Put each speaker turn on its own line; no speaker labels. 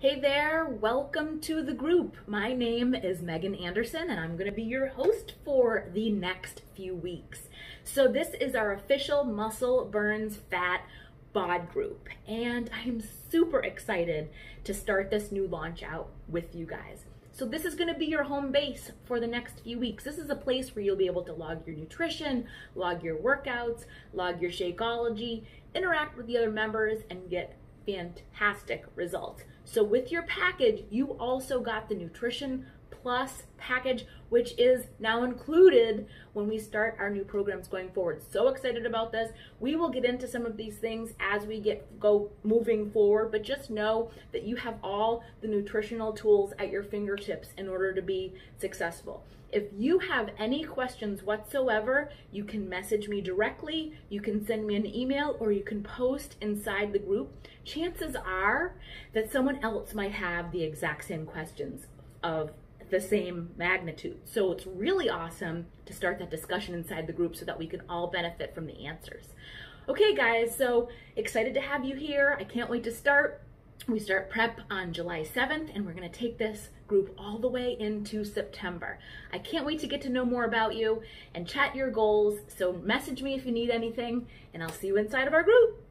Hey there, welcome to the group. My name is Meggin Anderson and I'm going to be your host for the next few weeks. So this is our official Muscle Burns Fat BOD group and I'm super excited to start this new launch out with you guys. So this is gonna be your home base for the next few weeks. This is a place where you'll be able to log your nutrition, log your workouts, log your Shakeology, interact with the other members, and get fantastic results. So with your package, you also got the Nutrition Plus package, which is now included when we start our new programs going forward. So excited about this. We will get into some of these things as we get go moving forward, but just know that you have all the nutritional tools at your fingertips in order to be successful. If you have any questions whatsoever, you can message me directly, you can send me an email, or you can post inside the group. Chances are that someone else might have the exact same questions of the same magnitude. So it's really awesome to start that discussion inside the group so that we can all benefit from the answers. Okay guys, so excited to have you here. I can't wait to start. We start prep on July 7th and we're gonna take this group all the way into September. I can't wait to get to know more about you and chat your goals. So message me if you need anything and I'll see you inside of our group.